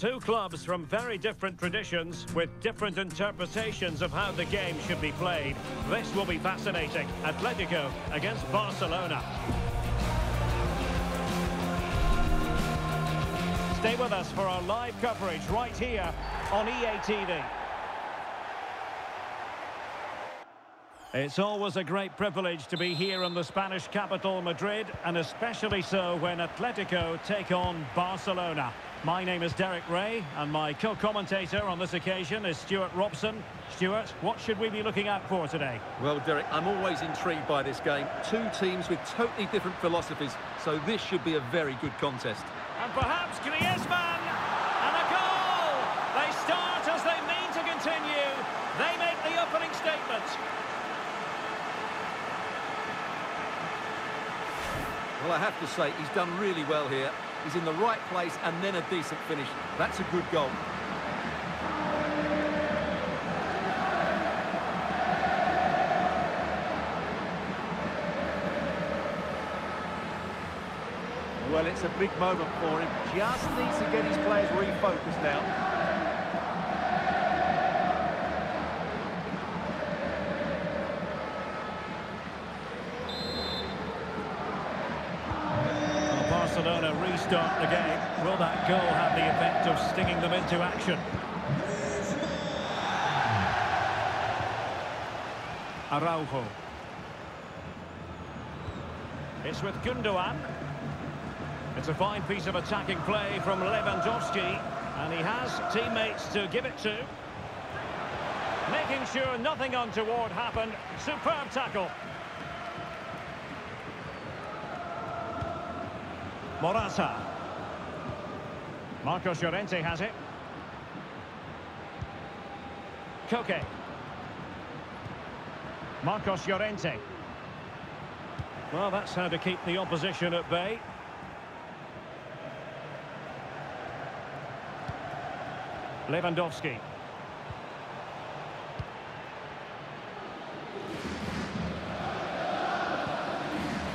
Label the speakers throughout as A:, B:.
A: Two clubs from very different traditions with different interpretations of how the game should be played. This will be fascinating. Atletico against Barcelona. Stay with us for our live coverage right here on EA TV. It's always a great privilege to be here in the Spanish capital, Madrid, and especially so when Atletico take on Barcelona. My name is Derek Ray, and my co-commentator on this occasion is Stuart Robson. Stuart, what should we be looking out for today?
B: Well, Derek, I'm always intrigued by this game. Two teams with totally different philosophies, so this should be a very good contest.
A: And perhaps Griezmann, and a goal! They start as they mean to continue. They make the opening statement.
B: Well, I have to say, he's done really well here. He's in the right place and then a decent finish. That's a good goal.
C: Well, it's a big moment for him. Just needs to get his players refocused now.
A: Barcelona restart the game. Will that goal have the effect of stinging them into action? Araujo. It's with Gundogan. It's a fine piece of attacking play from Lewandowski. And he has teammates to give it to. Making sure nothing untoward happened. Superb tackle. Morata. Marcos Llorente has it. Koke. Marcos Llorente. Well, that's how to keep the opposition at bay. Lewandowski.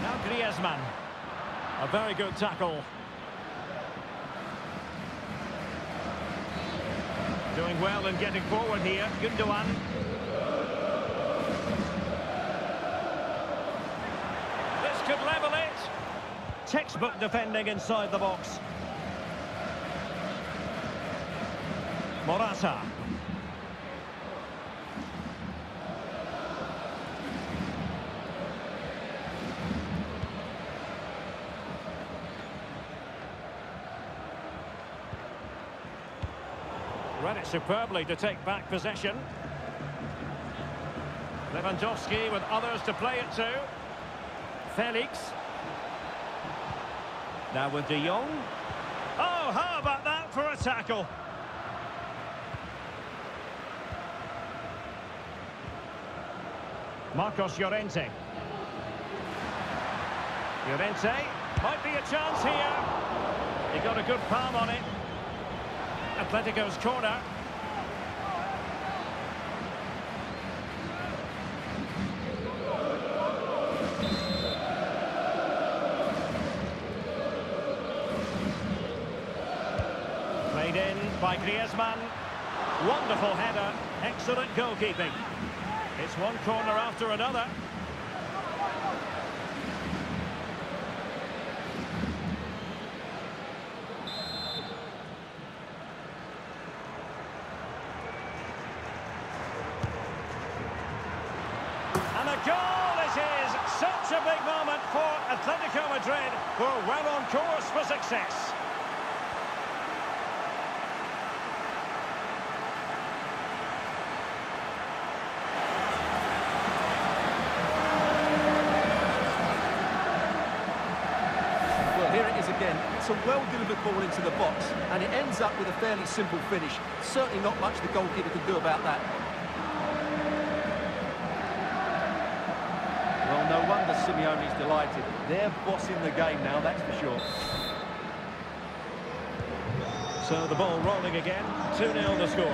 A: Now Griezmann. A very good tackle. Doing well and getting forward here, Gundogan. This could level it. Textbook defending inside the box. Morata. Superbly to take back possession. Lewandowski with others to play it to. Felix. Now with De Jong. Oh, how about that for a tackle? Marcos Llorente. Llorente. Might be a chance here. He got a good palm on it. Atletico's corner. Played in by Griezmann. Wonderful header. Excellent goalkeeping. It's one corner after another. And a goal it is! Such a big moment for Atletico Madrid, who are well on course for success.
B: Well, here it is again. It's a well-delivered ball into the box, and it ends up with a fairly simple finish. Certainly not much the goalkeeper can do about that.
C: Well, no wonder Simeone's delighted. They're bossing the game now, that's for sure.
A: So the ball rolling again, 2-0 the score.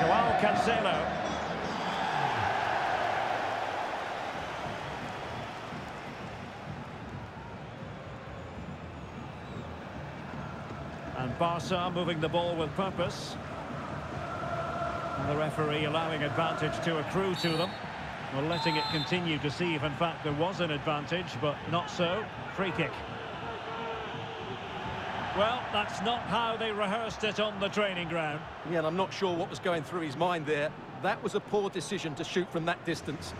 A: Joao Cancelo. Barca moving the ball with purpose. And the referee allowing advantage to accrue to them. Well, letting it continue to see if in fact there was an advantage, but not so. Free kick. Well, that's not how they rehearsed it on the training ground.
B: Yeah, and I'm not sure what was going through his mind there. That was a poor decision to shoot from that distance.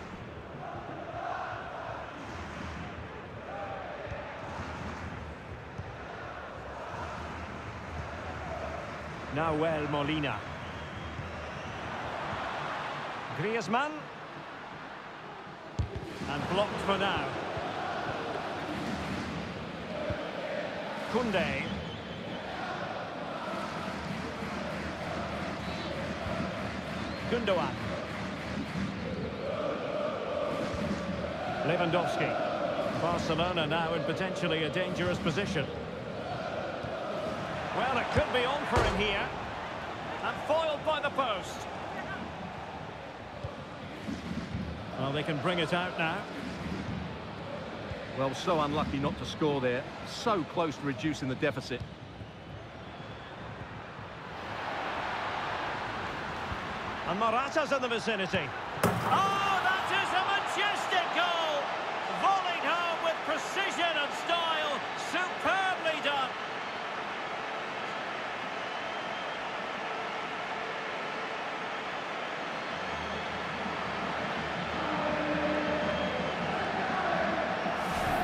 A: Nahuel Molina. Griezmann. And blocked for now. Koundé. Gundogan. Lewandowski. Barcelona now in potentially a dangerous position. Well, it could be on for him here. And foiled by the post. Well, they can bring it out now.
B: Well, so unlucky not to score there. So close to reducing the deficit.
A: And Morata's in the vicinity. Oh, that is a majestic goal! Volleyed home with precision and style. Superbly done.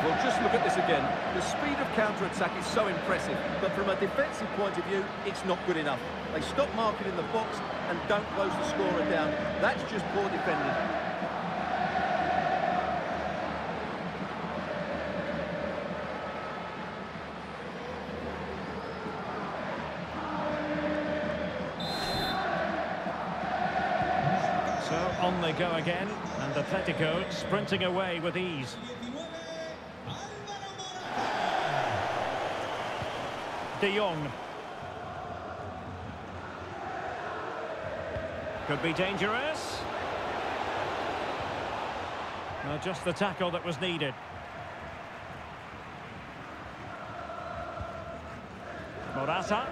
B: Well, just look at this again. The speed of counter-attack is so impressive, but from a defensive point of view, it's not good enough. They stop marking in the box and don't close the scorer down. That's just poor defending.
A: So on they go again, and Atletico sprinting away with ease. De Jong. Could be dangerous. Just the tackle that was needed. Morata.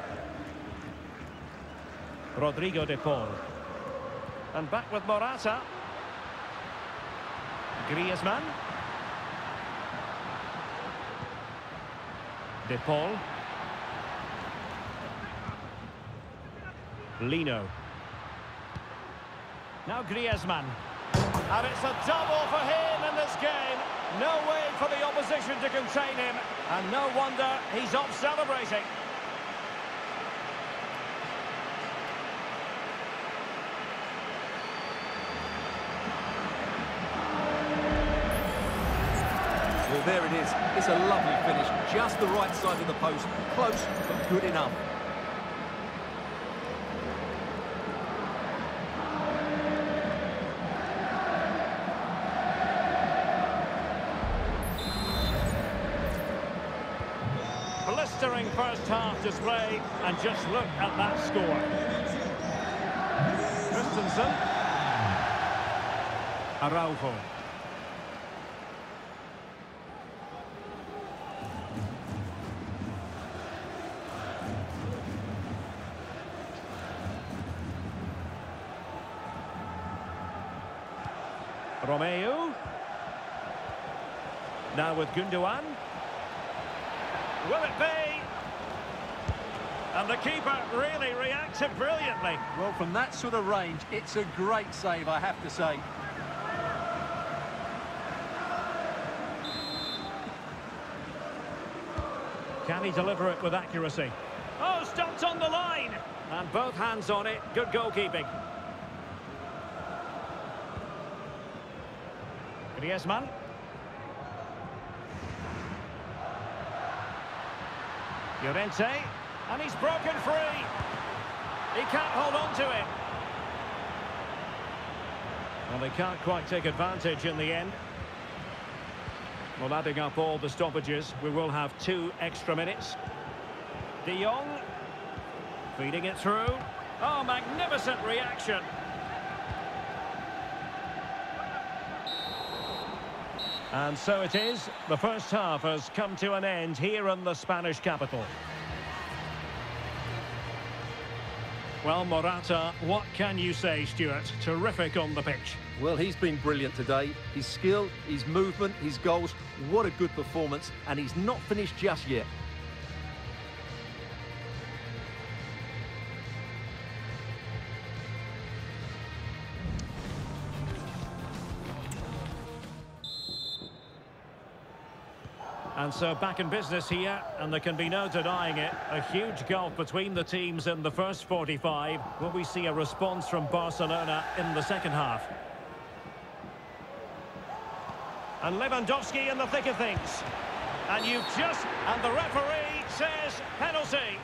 A: Rodrigo de Paul. And back with Morata. Griezmann. De Paul. Lino. Now Griezmann. And it's a double for him in this game. No way for the opposition to contain him. And no wonder he's off celebrating.
B: Well, there it is. It's a lovely finish. Just the right side of the post. Close, but good enough.
A: Blistering first display, and just look at that score. Christensen. Araujo. Romeu. Now with Gundogan. Will it be? And the keeper really reacted brilliantly.
B: Well, from that sort of range, it's a great save, I have to say.
A: Can he deliver it with accuracy? Oh, stopped on the line! And both hands on it. Good goalkeeping. Griezmann. Llorente. And he's broken free. He can't hold on to it. Well, they can't quite take advantage in the end. Well, adding up all the stoppages, we will have two extra minutes. De Jong. Feeding it through. Oh, magnificent reaction. And so it is. The first half has come to an end here in the Spanish capital. Well, Morata, what can you say, Stuart? Terrific on the pitch.
B: Well, he's been brilliant today. His skill, his movement, his goals, what a good performance. And he's not finished just yet.
A: And so back in business here, and there can be no denying it. A huge gulf between the teams in the first 45. Will we see a response from Barcelona in the second half? And Lewandowski in the thick of things. And you've just... And the referee says penalty.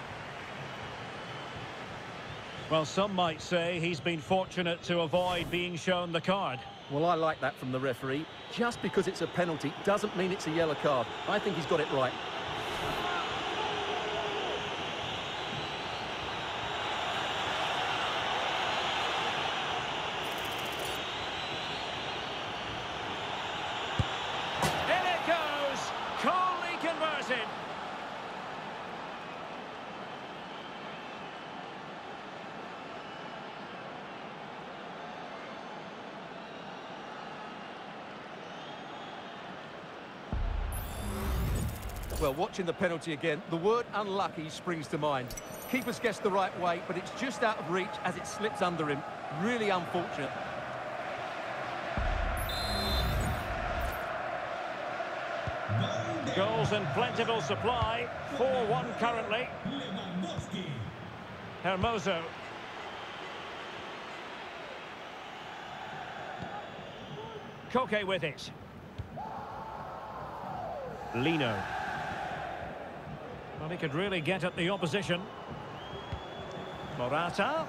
A: Well, some might say he's been fortunate to avoid being shown the card.
B: Well, I like that from the referee. Just because it's a penalty doesn't mean it's a yellow card. I think he's got it right.
A: In it goes! Coolly converted.
B: Well, watching the penalty again, the word unlucky springs to mind. Keeper's guessed the right way, but it's just out of reach as it slips under him. Really unfortunate.
A: Goals in plentiful supply. 4-1 currently. Hermoso. Koke with it. Lino. Well, he could really get at the opposition. Morata.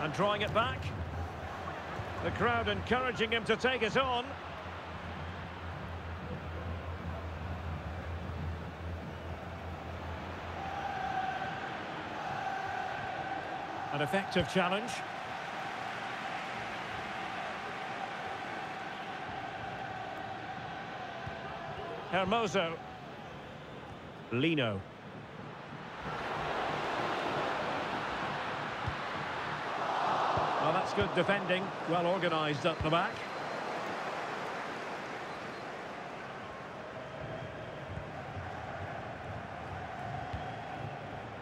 A: And drawing it back. The crowd encouraging him to take it on. An effective challenge. Hermoso. Lino. Well, that's good defending. Well organised at the back.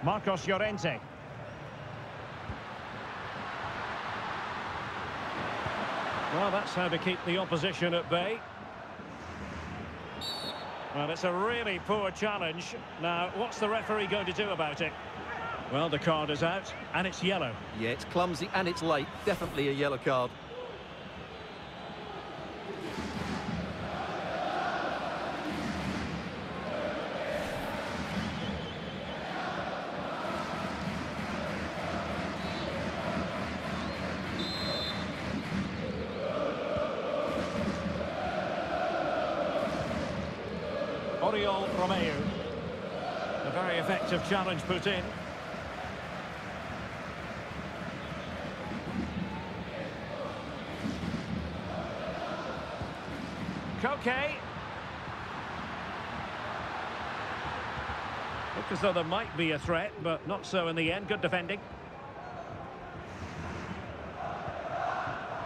A: Marcos Llorente. Well, that's how to keep the opposition at bay. Well, it's a really poor challenge. Now, what's the referee going to do about it? Well, the card is out, and it's yellow.
B: Yeah, it's clumsy and it's late. Definitely a yellow card.
A: Oriol Romeu. A very effective challenge put in. Koke. Look as though there might be a threat, but not so in the end. Good defending.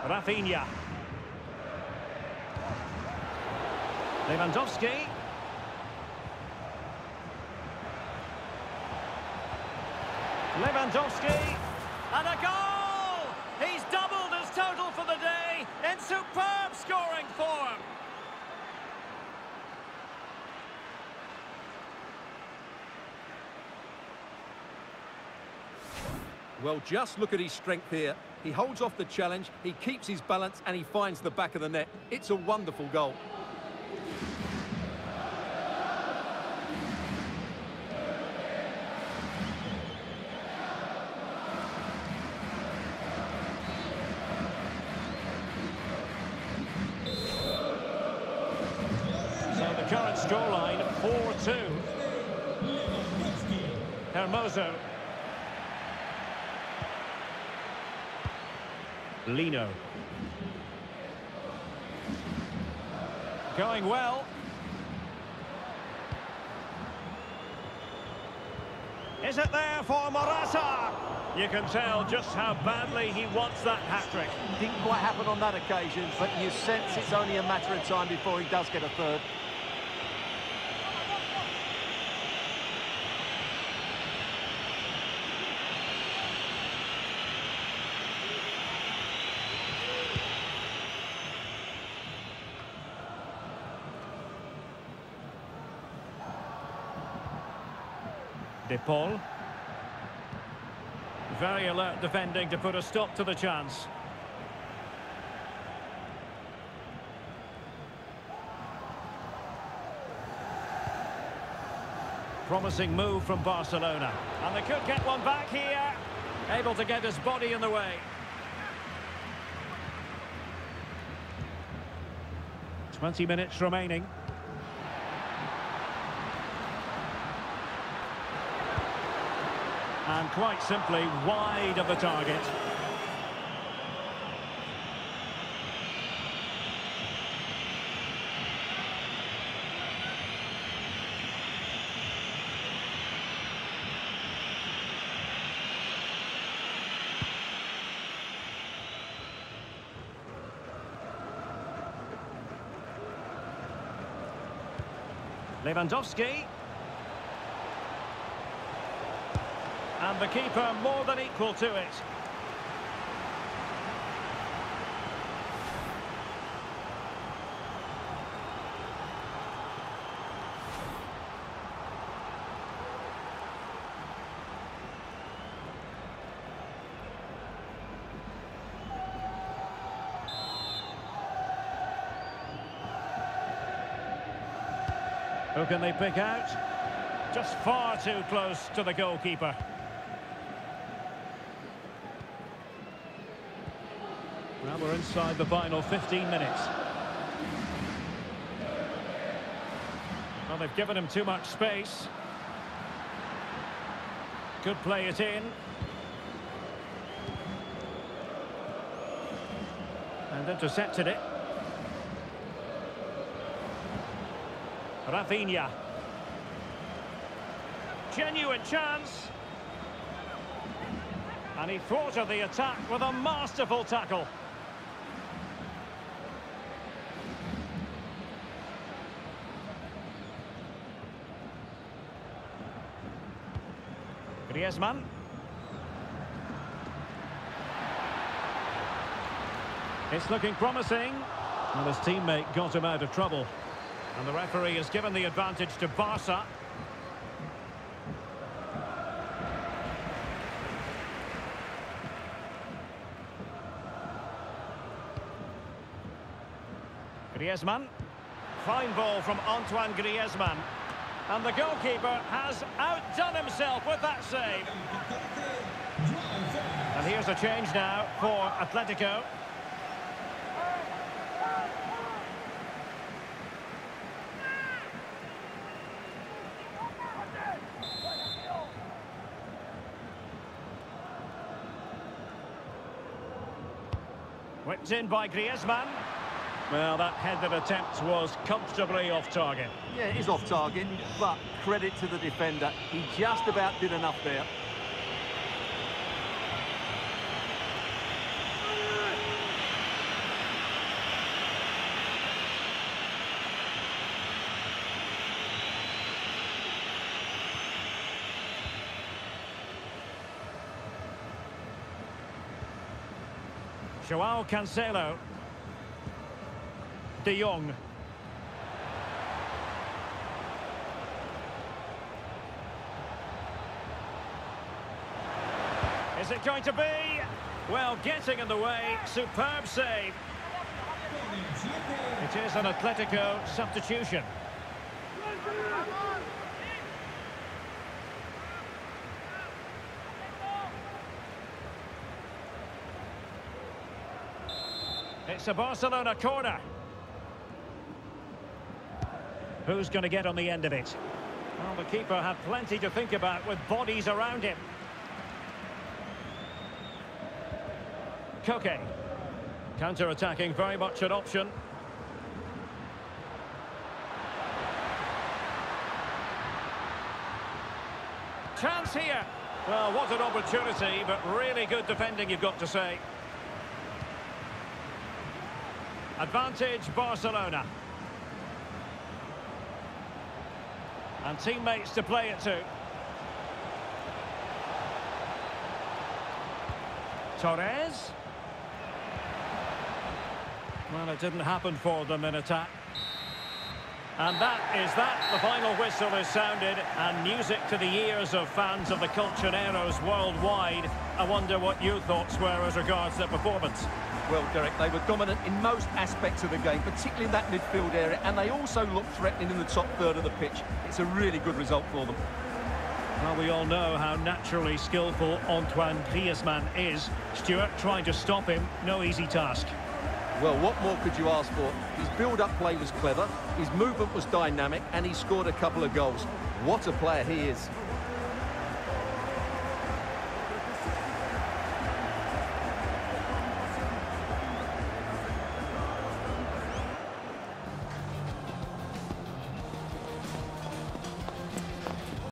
A: Rafinha. Lewandowski. Lewandowski. And a goal! He's doubled his total for the day in superb scoring form.
B: Well, just look at his strength here. He holds off the challenge, he keeps his balance, and he finds the back of the net. It's a wonderful goal.
A: Current scoreline, 4-2. Hermoso. Lino. Going well. Is it there for Morata? You can tell just how badly he wants that hat-trick.
B: Didn't quite happen on that occasion, but you sense it's only a matter of time before he does get a third.
A: De Paul. Very alert defending to put a stop to the chance. Promising move from Barcelona. And they could get one back here. Able to get his body in the way. Twenty minutes remaining. And quite simply, wide of the target. Lewandowski. And the keeper more than equal to it. Who can they pick out? Just far too close to the goalkeeper. Now inside the final 15 minutes. Well, they've given him too much space. Could play it in. And intercepted it. Rafinha. Genuine chance. And he thwarted the attack with a masterful tackle. Griezmann. It's looking promising. Well, his teammate got him out of trouble. And the referee has given the advantage to Barca. Griezmann. Fine ball from Antoine Griezmann. And the goalkeeper has outdone himself with that save. And here's a change now for Atletico. Whipped in by Griezmann. Well, that headed attempt was comfortably off target.
B: Yeah, it is off target, but credit to the defender. He just about did enough there.
A: Joao Cancelo. De Jong. Is it going to be? Well, getting in the way. Superb save. It is an Atletico substitution. It's a Barcelona corner. Who's going to get on the end of it? Well, the keeper had plenty to think about with bodies around him. Koke. Counter-attacking, very much an option. chance here. Well, what an opportunity, but really good defending, you've got to say. Advantage Barcelona. And teammates to play it to. Torres. Well, it didn't happen for them in attack. And that is that. The final whistle is sounded and music to the ears of fans of the Colchoneros worldwide. I wonder what your thoughts were as regards their performance.
B: Well, Derek, they were dominant in most aspects of the game, particularly in that midfield area, and they also looked threatening in the top third of the pitch. It's a really good result for them.
A: Well, we all know how naturally skillful Antoine Griezmann is. Stuart trying to stop him, no easy task.
B: Well, what more could you ask for? His build-up play was clever, his movement was dynamic, and he scored a couple of goals. What a player he is.